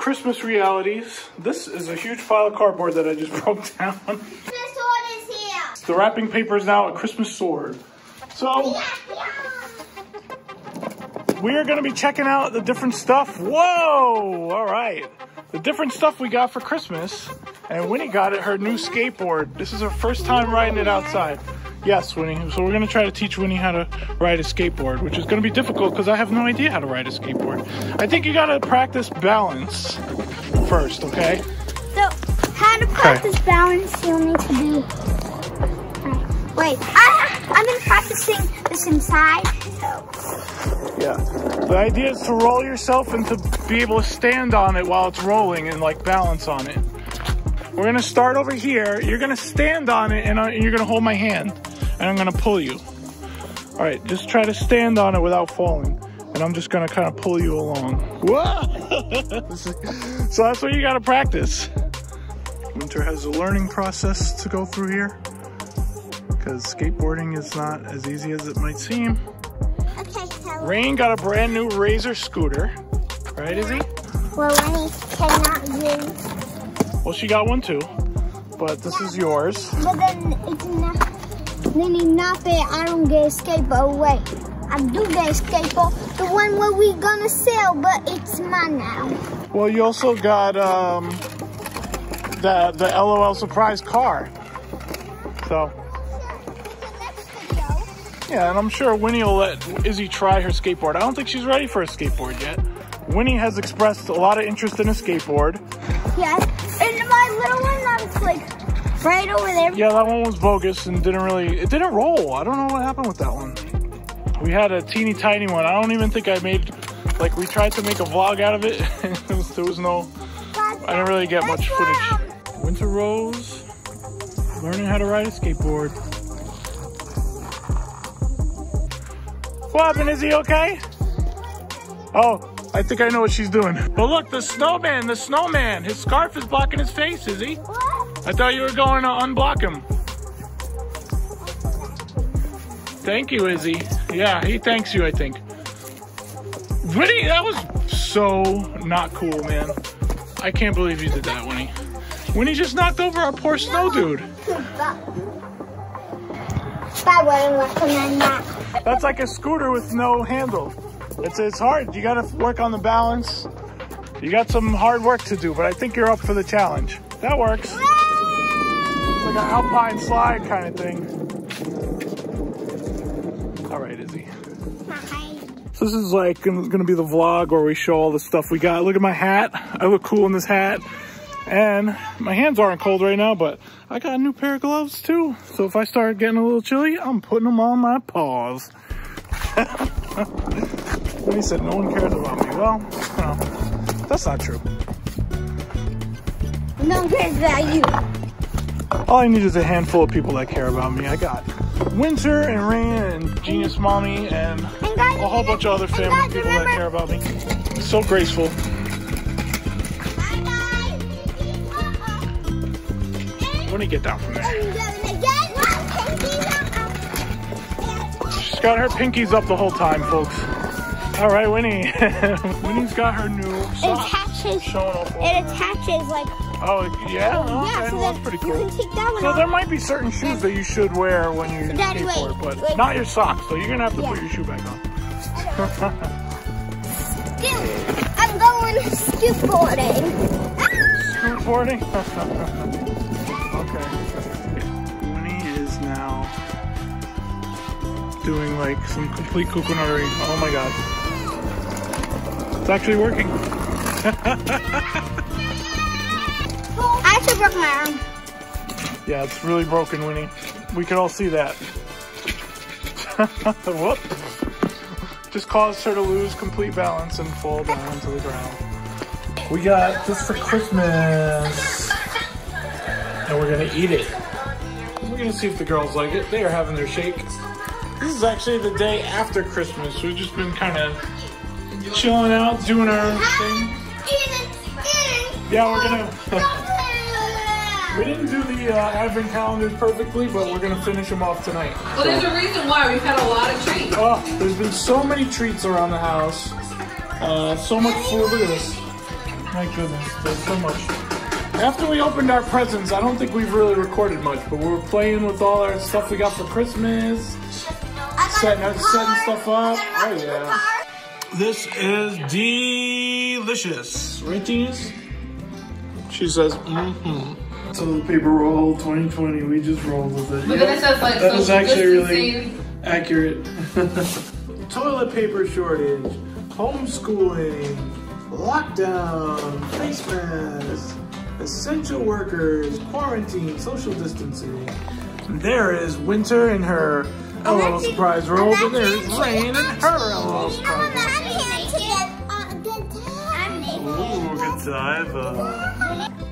Christmas realities. This is a huge pile of cardboard that I just broke down. This sword is here. The wrapping paper is now a Christmas sword. So we are going to be checking out the different stuff. Whoa! All right. The different stuff we got for Christmas. And Wynnie got it her new skateboard. This is her first time riding it outside. Yes, Wynnie. So we're going to try to teach Wynnie how to ride a skateboard, which is going to be difficult because I have no idea how to ride a skateboard. I think you got to practice balance first, okay? So, how to practice balance you'll need to do. Wait, I, I've been practicing this inside. So, Yeah. The idea is to roll yourself and to be able to stand on it while it's rolling and like balance on it. We're gonna start over here. You're gonna stand on it and I- and you're gonna hold my hand and I'm gonna pull you. All right, just try to stand on it without falling. And I'm just gonna kind of pull you along. Whoa! so that's what you gotta practice. Wynter has a learning process to go through here because skateboarding is not as easy as it might seem. okay, so, Rayne got a brand new Razor scooter. Right, Izzie? well, when cannot use, Well, she got one too. But this is yours. but then it's not, not fair. I don't get a skateboard. Wait, I do get a skateboard, the one where we gonna sell, but it's mine now. Well, you also got um, the the LOL surprise car. So yeah, and I'm sure Wynnie will let Izzie try her skateboard. I don't think she's ready for a skateboard yet. Wynnie has expressed a lot of interest in a skateboard. Yes, right over there. Yeah, that one was bogus and didn't really, it didn't roll. I don't know what happened with that one. We had a teeny tiny one. I don't even think I made, like we tried to make a vlog out of it. there was no, I didn't really get much footage. Wynter Rose, learning how to ride a skateboard. What happened? Is he okay? Oh, I think I know what she's doing. But look, the snowman, the snowman, his scarf is blocking his face, is he? What? I thought you were going to unblock him. Thank you, Izzie. Yeah, he thanks you, I think. Wynnie, that was so not cool, man. I can't believe you did that, Wynnie. Wynnie just knocked over our poor snow dude. I recommend that. That's like a scooter with no handle. It's it's hard. You gotta work on the balance. You got some hard work to do, but I think you're up for the challenge. That works. It's like an alpine slide kind of thing. All right, Izzie. So this is like gonna be the vlog where we show all the stuff we got. Look at my hat. I look cool in this hat. And my hands aren't cold right now, but I got a new pair of gloves too. So if I start getting a little chilly, I'm putting them on my paws. He said no one cares about me. Well, no, that's not true. No one cares about you. All I need is a handful of people that care about me. I got Wynter and Rayne and Genius Mommy and a whole bunch of other family people that care about me. So graceful. Bye When do you get down from there? She's got her pinkies up the whole time, folks. All right, Wynnie. Wynnie's got her new It attaches. showing off. It attaches like. Oh, yeah? Oh, Okay, yeah, so well, that's pretty you cool. can take that one So off. there might be certain shoes that you should wear when you Daddy, skateboard, wait, but wait. not your socks. So you're gonna have to put your shoe back on. Dude, I'm going skateboarding. Skateboarding? okay. Wynnie is now doing like some complete coconuttery. Oh my god. It's actually working. Broke my arm. Yeah, it's really broken, Wynnie. We can all see that. Whoop. Just caused her to lose complete balance and fall down to the ground. We got this for Christmas. And we're gonna eat it. We're gonna see if the girls like it. They are having their shake. This is actually the day after Christmas. We've just been kind of chilling out, doing our own thing. Yeah, we're gonna. We didn't do the uh, advent calendars perfectly, but we're gonna finish them off tonight. Well, there's a reason why we've had a lot of treats. Oh, there's been so many treats around the house. Uh, so much food. Look at this. My goodness, there's so much. After we opened our presents, I don't think we've really recorded much, but we were playing with all our stuff we got for Christmas. Setting, setting stuff up. Oh, yeah. This is delicious. Right, Genius? She says, mm-hmm. So the paper roll 2020, we just rolled with it. But then it says like That was social actually really accurate. Toilet paper shortage, homeschooling, lockdown, face masks, essential workers, quarantine, social distancing. There is Wynter in her LOL actually- surprise robe, I'm and there is actually- Rayne in her LOL You know, I'm surprise not here to get a good time. Ooh, good dive. Uh.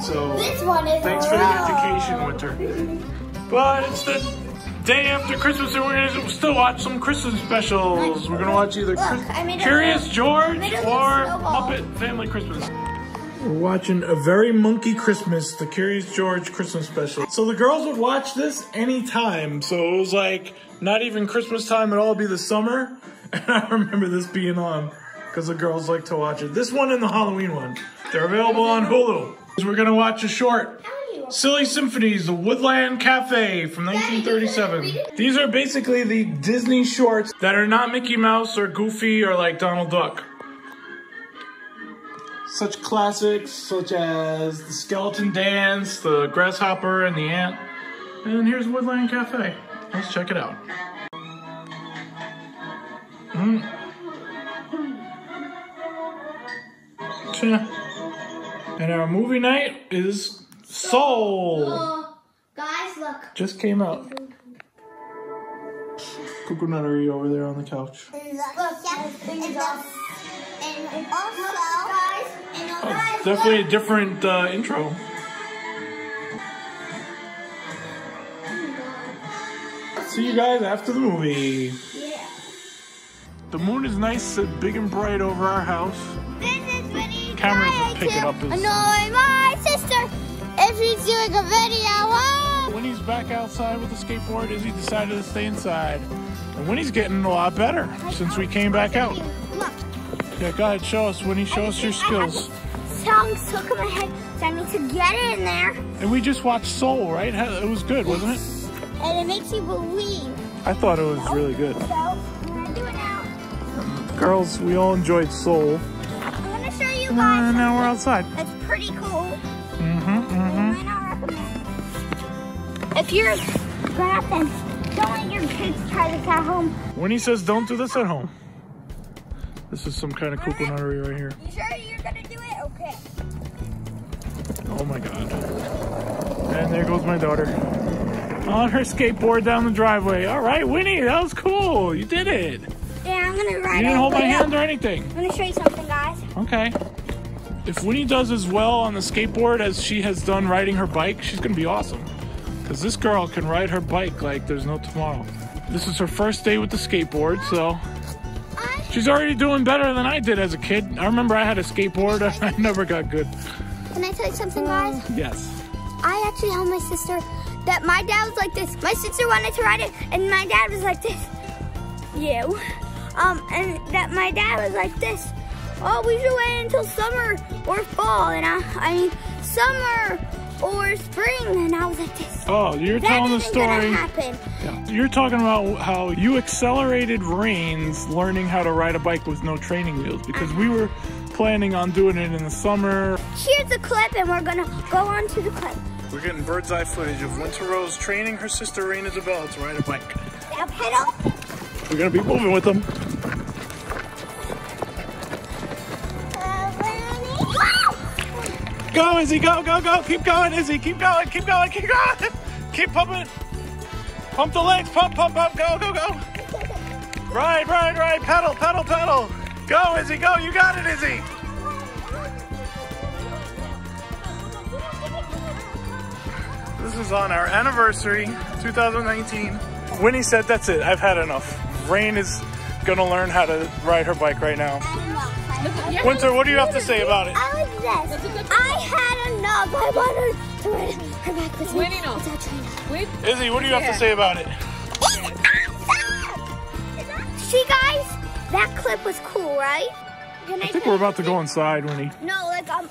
So, This one is Thanks for the education, Wynter. But it's the day after Christmas, and we're gonna still watch some Christmas specials. We're gonna watch either Chris- I a Curious George or little. Muppet Family Christmas. We're watching a very monkey Christmas, the Curious George Christmas special. So the girls would watch this anytime. So it was like not even Christmas time at all, it'd be the summer. And I remember this being on because the girls like to watch it. This one and the Halloween one. They're available on Hulu. We're gonna watch a short. Silly Symphonies, The Woodland Cafe from 1937. These are basically the Disney shorts that are not Mickey Mouse or Goofy or like Donald Duck. Such classics such as The Skeleton Dance, The Grasshopper and the Ant. And here's Woodland Cafe. Let's check it out. Mm. Tja. And our movie night is Soul. Oh, guys, look. Just came out. Coconuttery over there on the couch. Look, yeah, and, the, and also, guys, and Oh, guys, definitely a different uh, intro. See you guys after the movie. Yeah. The moon is nice big and bright over our house. This is Wynnie Cameras pick it up Annoy my sister if he's doing a video. Oh! When he's back outside with the skateboard, Izzie decided to stay inside. And Wynnie's getting a lot better since we came back out. Yeah, go ahead, show us, Wynnie, show us your skills. song stuck in my head, so I need to get it in there, And we just watched Soul, right? It was good, wasn't it? and it makes you believe. I thought it was really good. So I'm gonna do it now. Girls, we all enjoyed Soul. I'm gonna show you And now we're outside. It's pretty cool. Mm-hmm, mm-hmm. Might not recommend. If you're grown up, then don't let your kids try this at home. Wynnie says don't do this at home. This is some kind of coconuttery right here. You sure you're gonna do it? Okay. Oh my god. And there goes my daughter. On her skateboard down the driveway. All right, Wynnie, that was cool. You did it. Yeah, I'm gonna ride You didn't hold my hand up. or anything. I'm gonna show you something, guys. Okay. If Wynnie does as well on the skateboard as she has done riding her bike, she's gonna be awesome. Because this girl can ride her bike like there's no tomorrow. This is her first day with the skateboard, so she's already doing better than I did as a kid. I remember I had a skateboard, I never got good. can I tell you something, guys? Yes. I actually told my sister that my dad was like this. My sister wanted to ride it, and my dad was like this. You. Um, and that my dad was like this. Oh, we should wait until summer or fall, and I, I mean summer or spring, and I was like this. Oh, you're That telling the story. Yeah. You're talking about how you accelerated Raynes learning how to ride a bike with no training wheels because we were planning on doing it in the summer. Here's a clip, and we're gonna go on to the clip. We're getting bird's eye footage of Wynter Rose training her sister Rayne Isabella to ride a bike. Now pedal. We're gonna be moving with them. Go, Izzie, go, go, go. Keep going, Izzie. Keep going, keep going, keep going. Keep pumping. Pump the legs, pump, pump, pump. Go, go, go. Ride, ride, ride. Pedal, pedal, pedal. Go, Izzie, go. You got it, Izzie. This is on our anniversary, 2019. Wynnie said, that's it. I've had enough. Rayne is gonna learn how to ride her bike right now. Wynter, what do you have to say about it? I this. I had enough. I wanted to ride her back with me. Wynnie, no. without training. Wait, Izzie, what do you have to say about it? See, guys, that clip was cool, right? can I think we're about to go inside, Wynnie. No, um,